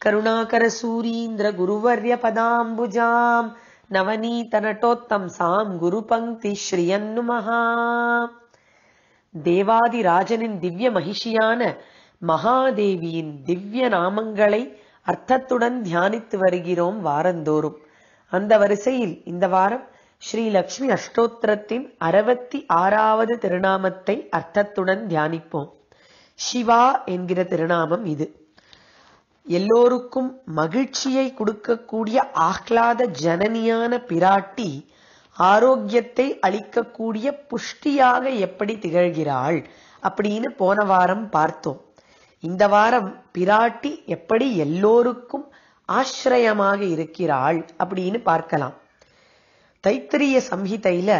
करुणाकरसूरीन्द्रगुरुवर्यपदाम्बुजाम् நவநீதநட்டோத்தம்சாம் குரு பங்கி ஸ்ரீயன்னுமஹா தேவாதிராஜனின் திவ்ய மகிஷியான மகாதேவியின் திவ்ய நாமங்களை அர்த்தத்துடன் தியானித்து வருகிறோம் வாரந்தோறும் அந்த வரிசையில் இந்த வாரம் ஸ்ரீ லக்ஷ்மி அஷ்டோத்திரத்தின் அறுபத்தி ஆறாவது திருநாமத்தை அர்த்தத்துடன் தியானிப்போம் சிவா என்கிற திருநாமம் இது எல்லோருக்கும் மகிழ்ச்சியை கொடுக்கக்கூடிய ஆஹ்லாத ஜனனியான பிராட்டி ஆரோக்கியத்தை அளிக்கக்கூடிய புஷ்டியாக எப்படி திகழ்கிறாள் அப்படின்னு போன வாரம் பார்த்தோம். இந்த வாரம் பிராட்டி எப்படி எல்லோருக்கும் ஆசிரயமாக இருக்கிறாள் அப்படின்னு பார்க்கலாம். தைத்திரிய சம்ஹிதையில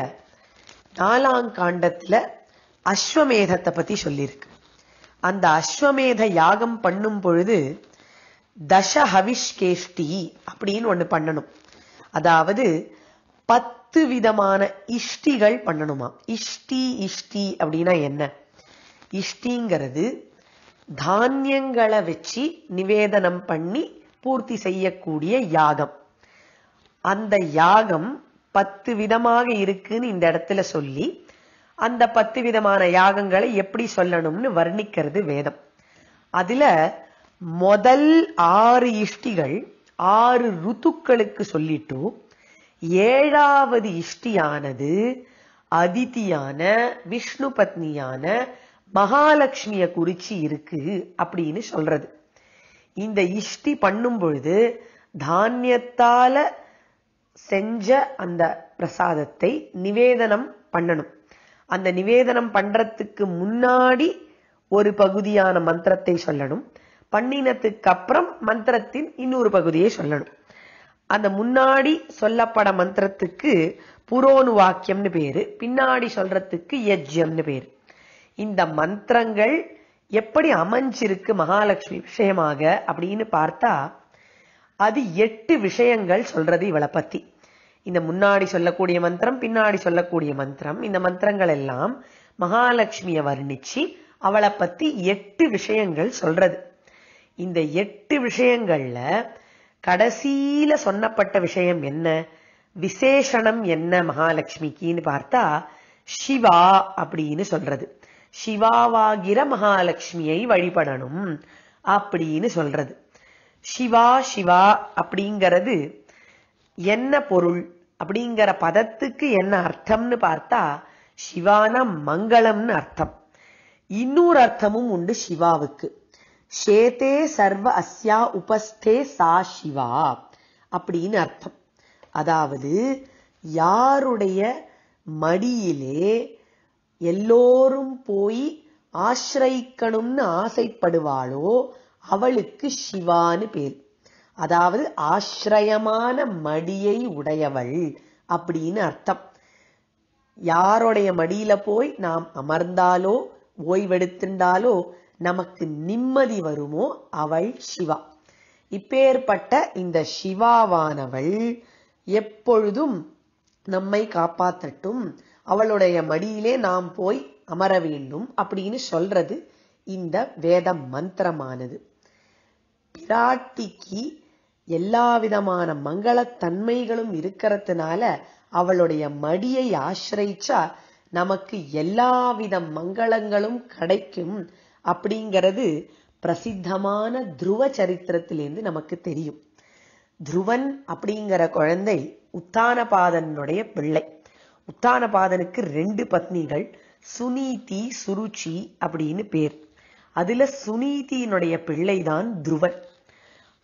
நாலாம் காண்டத்துல அஸ்வமேதத்தை பத்தி சொல்லியிருக்கு. அந்த அஸ்வமேத யாகம் பண்ணும் பொழுது தச ஹவிஷ்கேஷ்டி அப்படின்னு ஒண்ணு பண்ணணும். அதாவது பத்து விதமான இஷ்டிகள் பண்ணணுமா? இஷ்டி இஷ்டி அப்படின்னா என்ன? இஷ்டிங்கிறது தானியங்களை வச்சு நிவேதனம் பண்ணி பூர்த்தி செய்யக்கூடிய யாகம். அந்த யாகம் பத்து விதமாக இருக்குன்னு இந்த இடத்துல சொல்லி அந்த பத்து விதமான யாகங்களை எப்படி சொல்லணும்னு வர்ணிக்கிறது வேதம். அதுல முதல் ஆறு இஷ்டிகள் ஆறு ருத்துக்களுக்கு சொல்லிட்டு ஏழாவது இஷ்டியானது அதிதியான விஷ்ணு பத்னியான மகாலட்சுமிய குறிச்சு இருக்கு அப்படின்னு சொல்றது. இந்த இஷ்டி பண்ணும் பொழுது தானியத்தால செஞ்ச அந்த பிரசாதத்தை நிவேதனம் பண்ணணும். அந்த நிவேதனம் பண்றதுக்கு முன்னாடி ஒரு பகுதியான மந்திரத்தை சொல்லணும். பண்ணினத்துக்கு அப்புறம் மந்திரத்தின் இன்னொரு பகுதியை சொல்லணும். அந்த முன்னாடி சொல்லப்பட மந்திரத்துக்கு புரோனு வாக்கியம்னு பேரு பின்னாடி சொல்றதுக்கு யஜ்யம்னு பேரு. இந்த மந்திரங்கள் எப்படி அமைஞ்சிருக்கு மகாலட்சுமி விஷயமாக அப்படின்னு பார்த்தா அது எட்டு விஷயங்கள் சொல்றது இவளை பத்தி. இந்த முன்னாடி சொல்லக்கூடிய மந்திரம் பின்னாடி சொல்லக்கூடிய மந்திரம் இந்த மந்திரங்கள் எல்லாம் மகாலட்சுமியை வர்ணிச்சு அவளை பத்தி எட்டு விஷயங்கள் சொல்றது. இந்த எட்டு விஷயங்கள்ல கடைசியில சொன்னப்பட்ட விஷயம் என்ன? விசேஷணம் என்ன மகாலட்சுமிக்குன்னு பார்த்தா சிவா அப்படின்னு சொல்றது. சிவாவாகிற மகாலட்சுமியை வழிபடணும் அப்படின்னு சொல்றது. சிவா சிவா அப்படிங்கிறது என்ன பொருள்? அப்படிங்கிற பதத்துக்கு என்ன அர்த்தம்னு பார்த்தா சிவான மங்களம்னு அர்த்தம். இன்னொரு அர்த்தமும் உண்டு சிவாவுக்கு சேதே சர்வ அஸ்யா உபஸ்தே சா சிவா அப்படின்னு அர்த்தம். அதாவது யாருடைய மடியிலே எல்லோரும் போய் ஆசிரயிக்கணும்னு ஆசைப்படுவாளோ அவளுக்கு சிவான்னு பேர். அதாவது ஆசிரயமான மடியை உடையவள் அப்படின்னு அர்த்தம். யாருடைய மடியில போய் நாம் அமர்ந்தாலோ ஓய்வெடுத்துண்டாலோ நமக்கு நிம்மதி வருமோ? அவள் சிவா. இப்பேற்பட்ட இந்த சிவாவானவள் எப்பொழுதும் நம்மை காப்பாற்றட்டும். அவளுடைய மடியிலே நாம் போய் அமர வேண்டும் அப்படின்னு சொல்றது இந்த வேத மந்திரமானது. பிராட்டிக்கு எல்லா விதமான மங்களத்தன்மைகளும் இருக்கிறதுனால அவளுடைய மடியை ஆசிரிச்சா நமக்கு எல்லாவித மங்களங்களும் கிடைக்கும். அப்படிங்கிறது பிரசித்தமான துருவ சரித்திரத்திலேருந்து நமக்கு தெரியும். துருவன் அப்படிங்கிற குழந்தை உத்தானபாதனுடைய பிள்ளை. உத்தானபாதனுக்கு ரெண்டு பத்னிகள் சுனீதி சுருச்சி அப்படின்னு பேர். அதுல சுனீதியினுடைய பிள்ளைதான் துருவன்.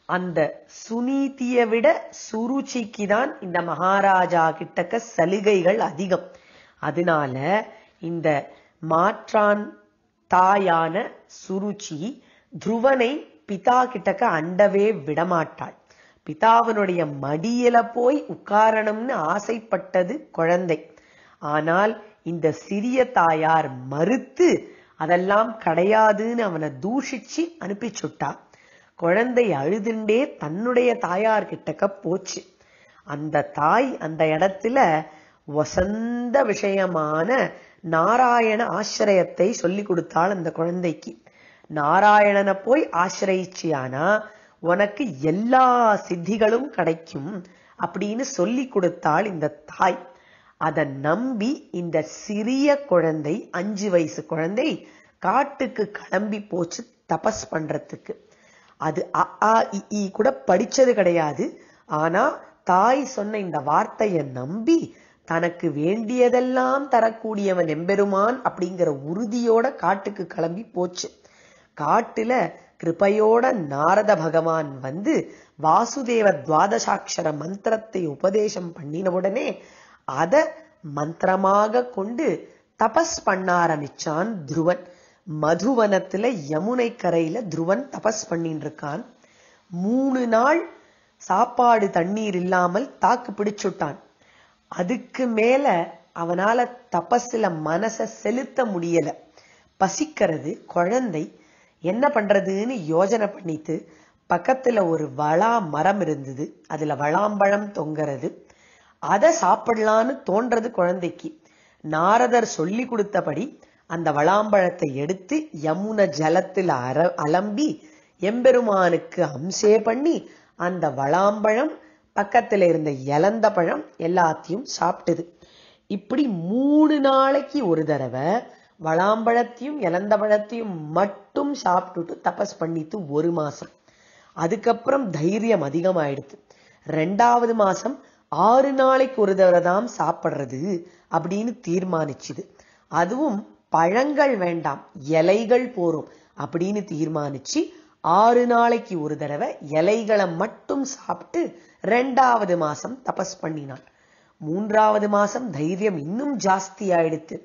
அந்த சுனீதியை விட சுருச்சிக்கு தான் இந்த மகாராஜா கிட்டக்க சலுகைகள் அதிகம். அதனால இந்த மாற்றான் தாயான சுருச்சி துருவனை பிதா கிட்டக்க அண்டவே விடமாட்டாள். பிதாவினுடைய மடியில போய் உட்காரணும்னு ஆசைப்பட்டது குழந்தை. ஆனால் இந்த சிறிய தாயார் மறுத்து அதெல்லாம் கிடையாதுன்னு அவனை தூஷிச்சு அனுப்பிச்சுட்டா. குழந்தை அழுதுண்டே தன்னுடைய தாயார் கிட்டக்க போச்சு. அந்த தாய் அந்த இடத்துல வசந்த விஷயமான நாராயண ஆசிரயத்தை சொல்லி கொடுத்தாள் அந்த குழந்தைக்கு. நாராயணனை போய் ஆசிரயிச்சியானா உனக்கு எல்லா சித்திகளும் கிடைக்கும் அப்படின்னு சொல்லி கொடுத்தாள் இந்த தாய். அதை நம்பி இந்த சிறிய குழந்தை அஞ்சு வயசு குழந்தை காட்டுக்கு கிளம்பி போச்சு தபஸ் பண்றதுக்கு. அது அ கூட படிச்சது கிடையாது. ஆனா தாய் சொன்ன இந்த வார்த்தையை நம்பி தனக்கு வேண்டியதெல்லாம் தரக்கூடியவன் எம்பெருமான் அப்படிங்கிற உறுதியோட காட்டுக்கு கிளம்பி போச்சு. காட்டுல கிருபையோட நாரத பகவான் வந்து வாசுதேவ துவாதசாட்சர மந்திரத்தை உபதேசம் பண்ணின உடனே அத மந்திரமாக கொண்டு தபஸ் பண்ண ஆரம்பிச்சான் துருவன். மதுவனத்துல யமுனை கரையில துருவன் தபஸ் பண்ணிட்டு இருக்கான் மூணு நாள் சாப்பாடு தண்ணீர் இல்லாமல் தாக்கு பிடிச்சுட்டான். அதுக்கு மேல அவனால தபஸ்ல மனச செலுத்த முடியல. பசிக்கிறது குழந்தை. என்ன பண்றதுன்னு யோஜனை பண்ணிட்டு பக்கத்துல ஒரு வளா மரம் இருந்தது. அதுல வளாம்பழம் தொங்குறது. அதை சாப்பிடலான்னு தோன்றது குழந்தைக்கு. நாரதர் சொல்லி கொடுத்தபடி அந்த வளாம்பழத்தை எடுத்து யமுன ஜலத்தில் அர அலம்பி எம்பெருமானுக்கு அம்சே பண்ணி அந்த வளாம்பழம் பக்கத்துல இருந்த இலந்த பழம் எல்லாத்தையும் சாப்பிட்டது. இப்படி மூணு நாளைக்கு ஒரு தடவை வளாம்பழத்தையும் இலந்த பழத்தையும் மட்டும் சாப்பிட்டுட்டு தபஸ் பண்ணிட்டு ஒரு மாசம். அதுக்கப்புறம் தைரியம் அதிகமாயிடுது. ரெண்டாவது மாசம் ஆறு நாளைக்கு ஒரு தடவை தான் சாப்பிடுறது அப்படின்னு தீர்மானிச்சுது. அதுவும் பழங்கள் வேண்டாம் இலைகள் போரும் அப்படின்னு தீர்மானிச்சு ஆறு நாளைக்கு ஒரு தடவை இலைகளை மட்டும் சாப்பிட்டு ரெண்டாவது மாசம் தபஸ் பண்ணினான். மூன்றாவது மாசம் தைரியம் இன்னும் ஜாஸ்தி ஆயிடுத்து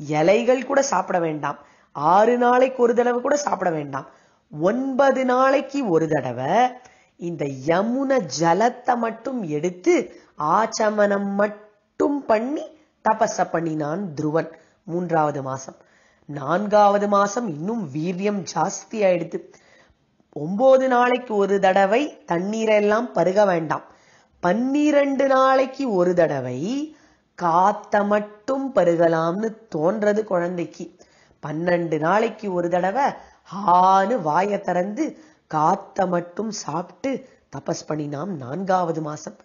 இலைகள் கூட சாப்பிட வேண்டாம். ஆறு நாளைக்கு ஒரு தடவை கூட சாப்பிட வேண்டாம். ஒன்பது நாளைக்கு ஒரு தடவை இந்த யமுன ஜலத்தை மட்டும் எடுத்து ஆச்சமனம் மட்டும் பண்ணி தபஸ பண்ணினான் துருவன் மூன்றாவது மாசம். நான்காவது மாசம் இன்னும் வீரியம் ஜாஸ்தி ஆயிடுது ஒன்பது நாளைக்கு ஒரு தடவை தண்ணீரை எல்லாம் பருக வேண்டாம். பன்னிரண்டு நாளைக்கு ஒரு தடவை காத்த மட்டும் பருகலாம்னு தோன்றது குழந்தைக்கு. பன்னெண்டு நாளைக்கு ஒரு தடவை ஹான்னு வாயை திறந்து காத்த மட்டும் சாப்பிட்டு தபஸ் பண்ணினாம் நான்காவது மாசம்.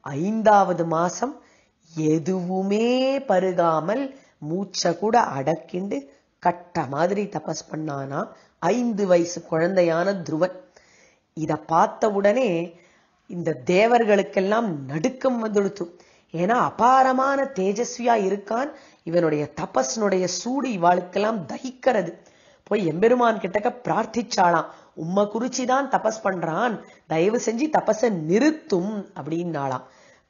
ஐந்தாவது மாசம் எதுவுமே பருகாமல் மூச்சை கூட அடக்கிண்டு கட்ட மாதிரி தபஸ் பண்ணானா ஐந்து வயசு குழந்தையான துருவன். இத பார்த்த உடனே இந்த தேவர்களுக்கெல்லாம் நடுக்கம் வந்துடுத்து. ஏன்னா அபாரமான தேஜஸ்வியா இருக்கான். இவனுடைய தபஸ்னுடைய சூடு இவாளுக்கெல்லாம் தகிக்கிறது. போய் எம்பெருமான் கிட்டக்க பிரார்த்திச்சாளாம். உம்மை குறிச்சிதான் தபஸ் பண்றான். தயவு செஞ்சு தபஸை நிறுத்தும் அப்படின்னாளாம்.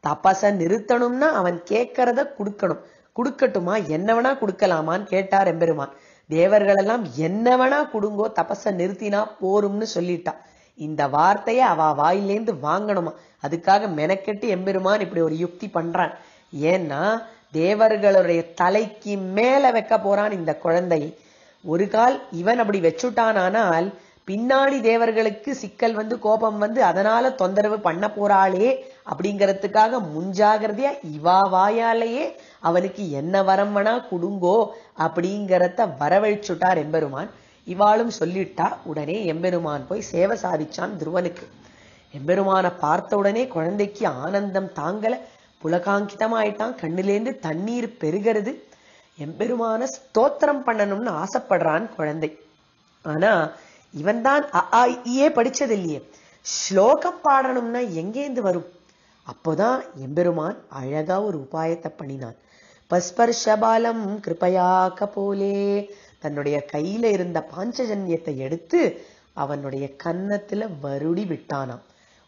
தபஸ நிறுத்தணும்னா அவன் கேட்கறத கொடுக்கணும். கொடுக்கட்டுமா? என்ன வேணா கொடுக்கலாமான்னு கேட்டார் எம்பெருமான். தேவர்களெல்லாம் என்னவனா கொடுங்கோ தபஸ நிறுத்தினா போரும்னு சொல்லிட்டா. இந்த வார்த்தையை அவ வாயிலேந்து வாங்கணுமா? அதுக்காக மெனக்கெட்டு எம்பெருமான் இப்படி ஒரு யுக்தி பண்றான். ஏன்னா தேவர்களுடைய தலைக்கு மேல வைக்க போறான் இந்த குழந்தை. ஒரு கால் இவன் அப்படி வச்சுட்டானால் பின்னாடி தேவர்களுக்கு சிக்கல் வந்து கோபம் வந்து அதனால தொந்தரவு பண்ண போறாளே அப்படிங்கறதுக்காக முன்ஜாகிரதையா இவா வாயாலேயே அவனுக்கு என்ன வரம் வேணா குடுங்கோ அப்படிங்கறத வரவழைச்சுட்டார் எம்பெருமான். இவாளும் சொல்லிட்டா உடனே எம்பெருமான் போய் சேவை சாதிச்சான் துருவனுக்கு. எம்பெருமானை பார்த்த உடனே குழந்தைக்கு ஆனந்தம் தாங்கல. புலகாங்கிதமாயிட்டான் கண்ணிலேந்து தண்ணீர் பெருகிறது. எம்பெருமான ஸ்தோத்திரம் பண்ணணும்னு ஆசைப்படுறான் குழந்தை. ஆனா இவன் தான் ஏ படிச்சது இல்லையே ஸ்லோகம் பாடணும்னா எங்கேந்து வரும்? அப்போதான் எம்பெருமான் அழகா ஒரு உபாயத்தை பண்ணினான். பஸ்பர்ஷபாலம் கிருபையாக்க போலே தன்னுடைய கையில இருந்த பாஞ்சஜன்யத்தை எடுத்து அவனுடைய கன்னத்துல வருடி விட்டானாம்.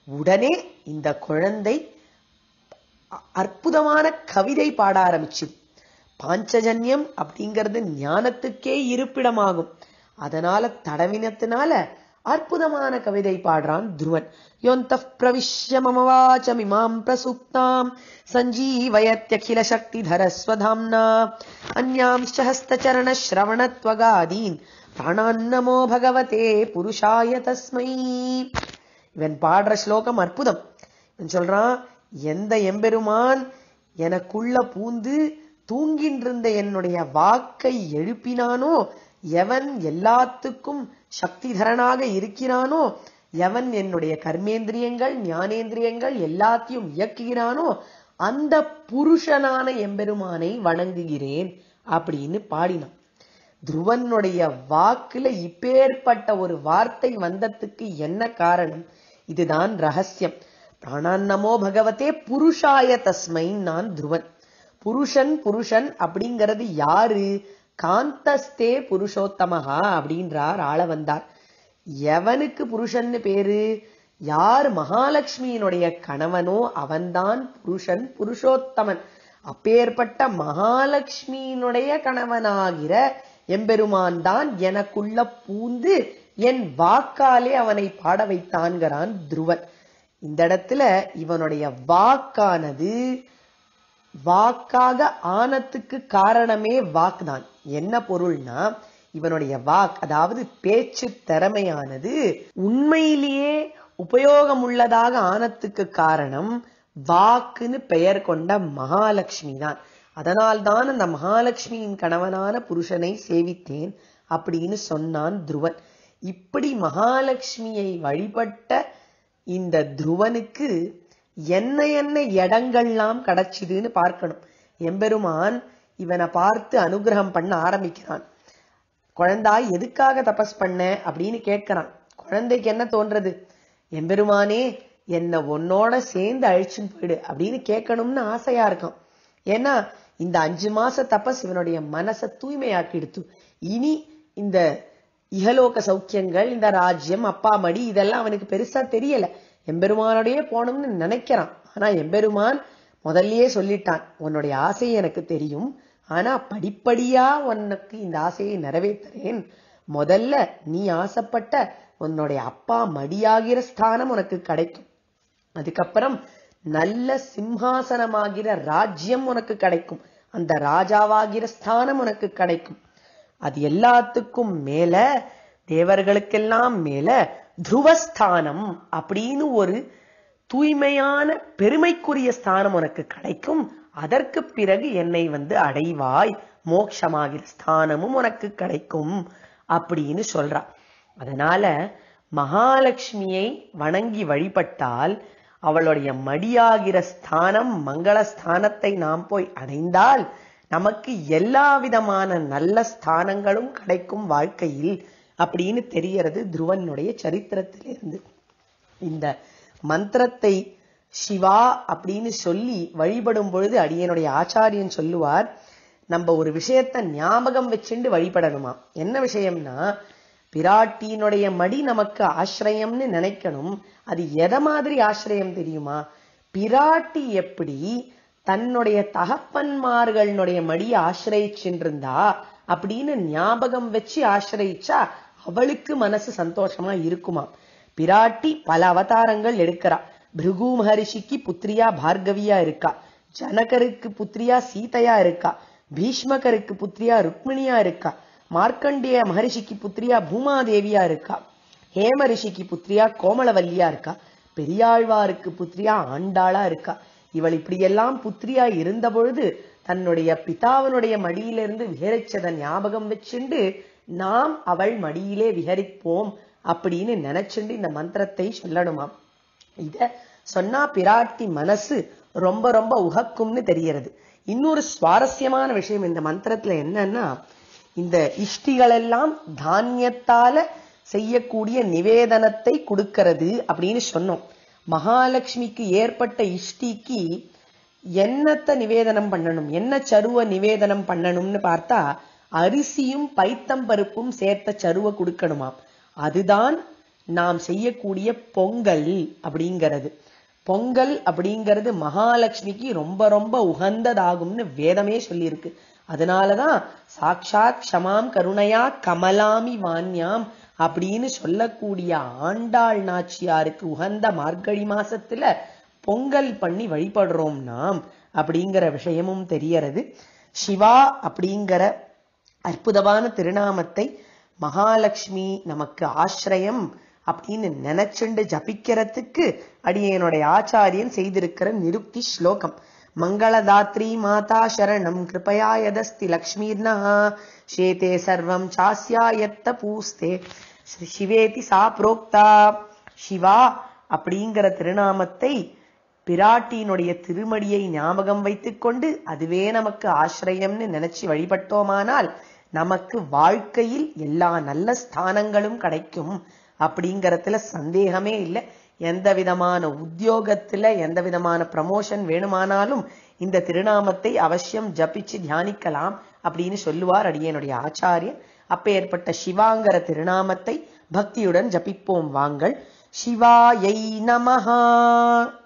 உடனே இந்த குழந்தை அற்புதமான கவிதை பாட ஆரம்பிச்சு. பாஞ்சஜன்யம் அப்படிங்கிறது ஞானத்துக்கே இருப்பிடமாகும். அதனால தடவினத்தினால அற்புதமான கவிதை பாடுறான் துருவன். யோந்த பிரவிஷ்ய மம வாச்சமிமாம் பிரசுப்தாம். சஞ்சீவயத்யகில சக்தி தரஸ்வதாம்னா அந்யாம்ச்ச ஹஸ்தச்சரண ஸ்ரவணத்வகாதீன் பிராணான்னமோ பகவதே புருஷாய தஸ்மை. இவன் பாடுற ஸ்லோகம் அற்புதம். இவன் சொல்றான் எந்த எம்பெருமான் எனக்குள்ள பூந்து தூங்கின்றிருந்த என்னுடைய வாக்கை எழுப்பினானோ எவன் எல்லாத்துக்கும் சக்திதரனாக இருக்கிறானோ எவன் என்னுடைய கர்மேந்திரியங்கள் ஞானேந்திரியங்கள் எல்லாத்தையும் இயக்குகிறானோ அந்த புருஷனான எம்பெருமானை வணங்குகிறேன் அப்படின்னு பாடினான். துருவனுடைய வாக்குல இப்பேற்பட்ட ஒரு வார்த்தை வந்ததுக்கு என்ன காரணம்? இதுதான் ரகசியம். பிராணான்னமோ பகவதே புருஷாய தஸ்மை நான் துருவன். புருஷன் புருஷன் அப்படிங்கிறது யாரு? காந்தஸ்தே புருஷோத்தமஹா அப்படின்றார் ஆள வந்தார். எவனுக்கு புருஷன்னு பேரு? யார் மகாலட்சுமியினுடைய கணவனோ அவன்தான் புருஷன் புருஷோத்தமன். அப்பேற்பட்ட மகாலட்சுமியினுடைய கணவனாகிற எம்பெருமான் தான் எனக்குள்ள பூந்து என் வாக்காலே அவனை பாட வைத்தான்கிறான் துருவன். இந்த இடத்துல இவனுடைய வாக்கானது வாக்காக ஆனத்துக்கு காரணமே வாக்கு தான் என்ன பொருள்னா இவனுடைய வாக் அதாவது பேச்சு திறமையானது உண்மையிலேயே உபயோகமுள்ளதாக ஆனத்துக்கு காரணம் வாக்குன்னு பெயர் கொண்ட மகாலட்சுமி தான். அதனால்தான் அந்த மகாலட்சுமியின் கணவனான புருஷனை சேவித்தேன் அப்படின்னு சொன்னான் துருவன். இப்படி மகாலட்சுமியை வழிபட்ட இந்த துருவனுக்கு என்ன என்ன இடங்கள்லாம் கிடைச்சிதுன்னு பார்க்கணும். எம்பெருமான் இவனை பார்த்து அனுகிரகம் பண்ண ஆரம்பிக்கிறான். குழந்தாய் எதுக்காக தபஸ் பண்ண? அப்படின்னு கேட்கிறான். குழந்தைக்கு என்ன தோன்றது? எம்பெருமானே என்னை உன்னோட சேர்ந்து அழிச்சுன்னு போயிடு அப்படின்னு கேட்கணும்னு ஆசையா இருக்கான். ஏன்னா இந்த அஞ்சு மாச தபஸ் இவனுடைய மனசை தூய்மையாக்கி எடுத்து இனி இந்த இகலோக சௌக்கியங்கள் இந்த ராஜ்யம் அப்பா மடி இதெல்லாம் அவனுக்கு பெருசா தெரியல. எம்பெருமானோடயே போகணும்னு நினைக்கிறான். ஆனா எம்பெருமான் முதல்லயே சொல்லிட்டான் உன்னுடைய ஆசை எனக்கு தெரியும். ஆனா படிப்படியா உனக்கு இந்த ஆசையை நிறைவேற்றுறேன். முதல்ல நீ ஆசைப்பட்ட உன்னுடைய அப்பா மடியாகிற ஸ்தானம் உனக்கு கிடைக்கும். அதுக்கப்புறம் நல்ல சிம்ஹாசனமாகிற ராஜ்யம் உனக்கு கிடைக்கும். அந்த ராஜாவாகிற ஸ்தானம் உனக்கு கிடைக்கும். அது எல்லாத்துக்கும் மேல தேவர்களுக்கெல்லாம் மேல துருவஸ்தானம் அப்படின்னு ஒரு தூய்மையான பெருமைக்குரிய ஸ்தானம் உனக்கு கிடைக்கும். அதற்கு பிறகு என்னை வந்து அடைவாய். மோட்சமாகிற ஸ்தானமும் உனக்கு கிடைக்கும் அப்படின்னு சொல்றா. அதனால மகாலட்சுமியை வணங்கி வழிபட்டால் அவளுடைய மடியாகிற ஸ்தானம் மங்கள ஸ்தானத்தை நாம் போய் அடைந்தால் நமக்கு எல்லா விதமான நல்ல ஸ்தானங்களும் கிடைக்கும் வாழ்க்கையில் அப்படின்னு தெரியறது துருவனுடைய சரித்திரத்திலிருந்து. இந்த மந்திரத்தை சிவா அப்படின்னு சொல்லி வழிபடும் பொழுது அடியனுடைய ஆச்சாரியன் சொல்லுவார் நம்ம ஒரு விஷயத்த ஞாபகம் வச்சுண்டு வழிபடணுமா? என்ன விஷயம்னா பிராட்டியினுடைய மடி நமக்கு ஆசிரியம்னு நினைக்கணும். அது எதை மாதிரி ஆசிரியம் தெரியுமா? பிராட்டி எப்படி தன்னுடைய தகப்பன்மார்களுடைய மடியை ஆசிரியிச்சுருந்தா அப்படின்னு ஞாபகம் வச்சு ஆசிரியிச்சா அவளுக்கு மனசு சந்தோஷமா இருக்குமா? பிராட்டி பல அவதாரங்கள் எடுக்கிறா. பிருகு மகரிஷிக்கு புத்திரியா பார்கவியா இருக்கா ஜனகருக்கு புத்திரியா சீதையா இருக்கா பீஷ்மகருக்கு புத்திரியா ருக்மிணியா இருக்கா மார்க்கண்டேய மகரிஷிக்கு புத்திரியா பூமாதேவியா இருக்கா ஹேம ரிஷிக்கு புத்திரியா கோமலவல்லியா இருக்கா பெரியாழ்வாருக்கு புத்திரியா ஆண்டாளா இருக்கா இவள் இப்படியெல்லாம் புத்திரியா இருந்த பொழுது தன்னுடைய பிதாவனுடைய மடியிலிருந்து விஹரிச்சதை ஞாபகம் வச்சுண்டு நாம் அவள் மடியிலே விஹரிப்போம் அப்படின்னு நினைச்சுண்டு இந்த மந்திரத்தை சொல்லணுமாம். இத சொன்னா பிராட்டி மனசு ரொம்ப ரொம்ப உகக்கும்னு தெரியறது இன்னொரு சுவாரஸ்யமான விஷயம் இந்த மந்திரத்துல என்னன்னா இந்த இஷ்டிகள் எல்லாம் தானியத்தால செய்யக்கூடிய நிவேதனத்தை கொடுக்கிறது அப்படின்னு சொன்னோம். மகாலட்சுமிக்கு ஏற்பட்ட இஷ்டிக்கு என்னத்தை நிவேதனம் பண்ணணும்? என்ன சருவ நிவேதனம் பண்ணணும்னு பார்த்தா அரிசியும் பைத்தம் பருப்பும் சேர்த்த சருவ கொடுக்கணுமாம். அதுதான் நாம் செய்யக்கூடிய பொங்கல் அப்படிங்கிறது. பொங்கல் அப்படிங்கிறது மகாலட்சுமிக்கு ரொம்ப ரொம்ப உகந்ததாகும்னு வேதமே சொல்லியிருக்கு. அதனாலதான் சாக்ஷாத் க்ஷமாம் கருணையா கமலாமி வான்யாம் அப்படின்னு சொல்லக்கூடிய ஆண்டாள் நாச்சியாருக்கு உகந்த மார்கழி மாசத்துல பொங்கல் பண்ணி வழிபடுறோம் நாம் அப்படிங்கிற விஷயமும் தெரியறது. சிவா அப்படிங்கிற அற்புதமான திருநாமத்தை மகாலட்சுமி நமக்கு ஆசிரியம் அப்படின்னு நினைச்சுண்டு ஜபிக்கிறதுக்கு அடியனுடைய ஆச்சாரியன் செய்திருக்கிற நிருக்தி ஸ்லோகம். மங்களதாத்ரி மாதா சரணம் கிருபயா யதஸ்தி லக்ஷ்மீர்னா ஷேதே சர்வம் சாஸ்யாயத்த பூஸ்தே. சிவேதி சா புரோக்தா. சிவா அப்படிங்கிற திருநாமத்தை பிராட்டியினுடைய திருமடியை ஞாபகம் வைத்துக்கொண்டு அதுவே நமக்கு ஆசிரியம்னு நினைச்சு வழிபட்டோமானால் நமக்கு வாழ்க்கையில் எல்லா நல்ல ஸ்தானங்களும் கிடைக்கும். அப்படிங்கிறதுல சந்தேகமே இல்லை. எந்த விதமான உத்தியோகத்துல எந்த விதமான ப்ரமோஷன் வேணுமானாலும் இந்த திருநாமத்தை அவசியம் ஜபிச்சு தியானிக்கலாம் அப்படின்னு சொல்லுவார் அடியனுடைய ஆச்சாரியன் அப்ப ஏற்பட்ட சிவாங்கிற திருநாமத்தை பக்தியுடன் ஜபிப்போம். வாங்கள். சிவாயை நமஹா.